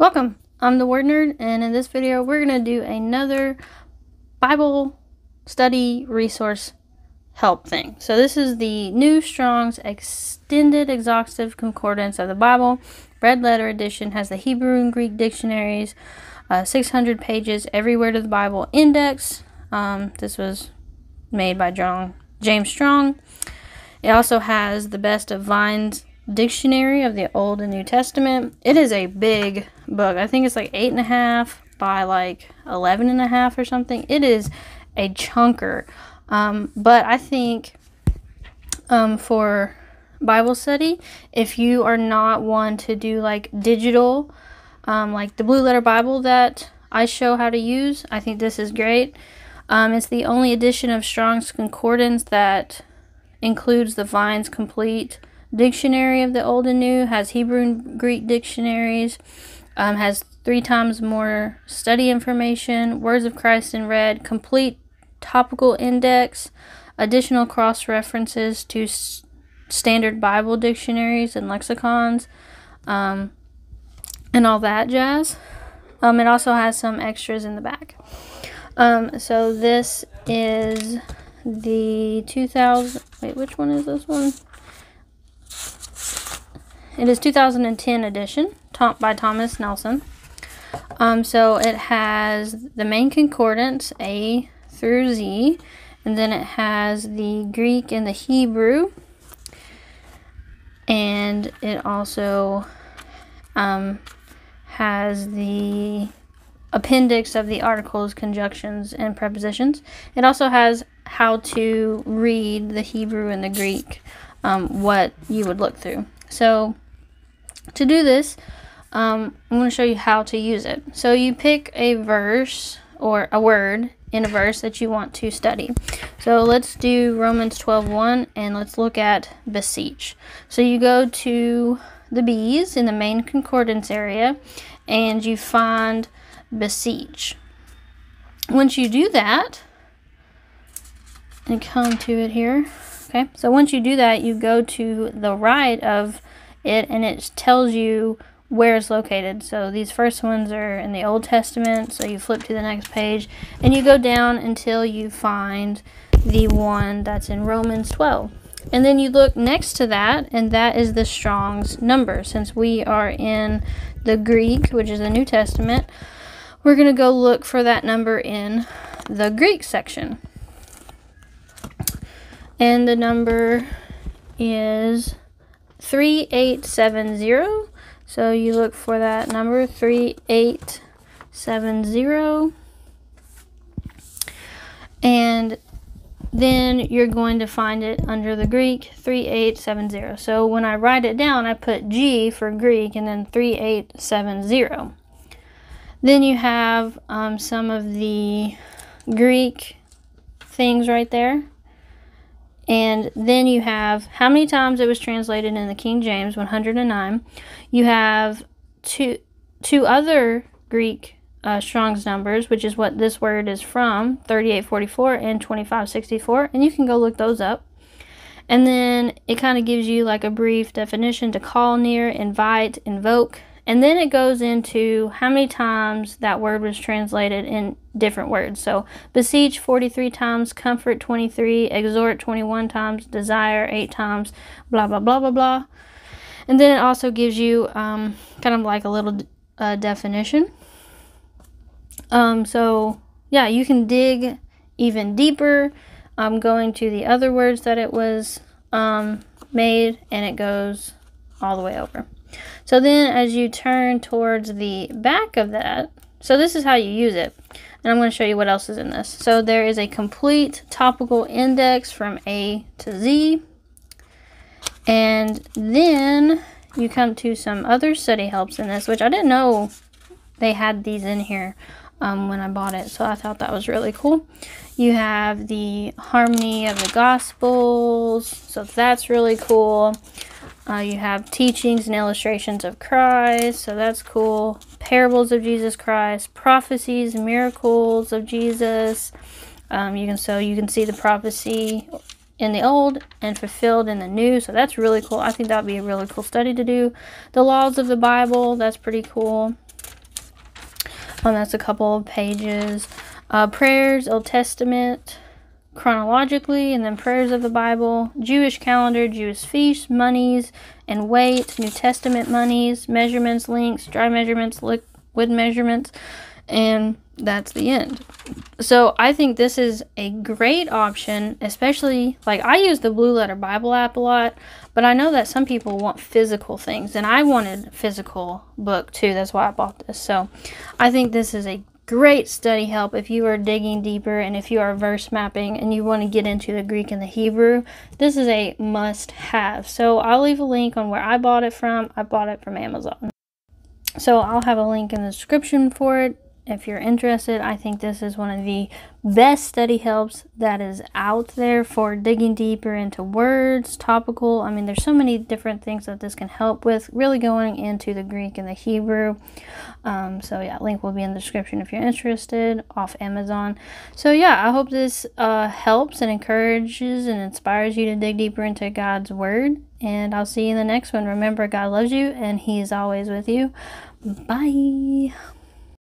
Welcome, I'm the Word Nerd, and in this video we're going to do another Bible study resource help thing. So this is the New Strong's Expanded Exhaustive Concordance of the Bible. Red letter edition has the Hebrew and Greek dictionaries, uh, 600 pages, every word of the Bible index. Um, this was made by John James Strong. It also has the best of Vine's dictionary of the Old and New Testament. It is a big book. I think it's like eight and a half by like 11 and a half or something. It is a chunker. Um, but I think um, for Bible study, if you are not one to do like digital, um, like the Blue Letter Bible that I show how to use, I think this is great. Um, it's the only edition of Strong's Concordance that includes the Vine's complete dictionary of the Old and New, has Hebrew and Greek dictionaries, um, has three times more study information, Words of Christ in red, complete topical index, additional cross references to s- standard Bible dictionaries and lexicons, um, and all that jazz. Um, it also has some extras in the back. Um, so this is the 2000. Wait, which one is this one? It is 2010 edition taught by Thomas Nelson. Um, so it has the main concordance A through Z, and then it has the Greek and the Hebrew, and it also um, has the appendix of the articles, conjunctions, and prepositions. It also has how to read the Hebrew and the Greek, um, what you would look through. So to do this, um, I'm going to show you how to use it. So you pick a verse or a word in a verse that you want to study. So let's do Romans 12:1 and let's look at beseech. So you go to the B's in the main concordance area and you find beseech. Once you do that, and come to it here. Okay, so once you do that, you go to the right of it and it tells you where it's located. So these first ones are in the Old Testament, so you flip to the next page and you go down until you find the one that's in Romans 12. And then you look next to that, and that is the Strong's number. Since we are in the Greek, which is the New Testament, we're going to go look for that number in the Greek section. And the number is 3870. So you look for that number 3870. And then you're going to find it under the Greek 3870. So when I write it down, I put G for Greek and then 3870. Then you have um, some of the Greek things right there. And then you have how many times it was translated in the King James, 109. You have two, two other Greek uh, Strong's numbers, which is what this word is from, 3844 and 2564. And you can go look those up. And then it kind of gives you like a brief definition to call near, invite, invoke, and then it goes into how many times that word was translated in different words. So, beseech 43 times, comfort 23, exhort 21 times, desire 8 times, blah, blah, blah, blah, blah. And then it also gives you um, kind of like a little uh, definition. Um, so, yeah, you can dig even deeper. I'm going to the other words that it was um, made, and it goes all the way over. So then as you turn towards the back of that, so this is how you use it. And I'm going to show you what else is in this. So there is a complete topical index from A to Z. And then you come to some other study helps in this, which I didn't know they had these in here um, when I bought it. So I thought that was really cool. You have the harmony of the gospels. So that's really cool. Uh, you have teachings and illustrations of Christ, so that's cool. Parables of Jesus Christ, prophecies, miracles of Jesus. Um, you can so you can see the prophecy in the old and fulfilled in the new, so that's really cool. I think that would be a really cool study to do. The laws of the Bible, that's pretty cool. Um, that's a couple of pages. Uh, prayers, Old Testament, chronologically, and then prayers of the Bible, Jewish calendar, Jewish feasts, monies and weights, New Testament monies, measurements, links, dry measurements, liquid measurements, and that's the end. So I think this is a great option, especially like I use the Blue Letter Bible app a lot, but I know that some people want physical things, and I wanted physical book too. That's why I bought this. So I think this is a great study help if you are digging deeper and if you are verse mapping and you want to get into the Greek and the Hebrew. This is a must have. So I'll leave a link on where I bought it from. I bought it from Amazon. So I'll have a link in the description for it if you're interested, I think this is one of the best study helps that is out there for digging deeper into words, topical. I mean, there's so many different things that this can help with, really going into the Greek and the Hebrew. Um, so, yeah, link will be in the description if you're interested off Amazon. So, yeah, I hope this uh, helps and encourages and inspires you to dig deeper into God's Word. And I'll see you in the next one. Remember, God loves you and He is always with you. Bye.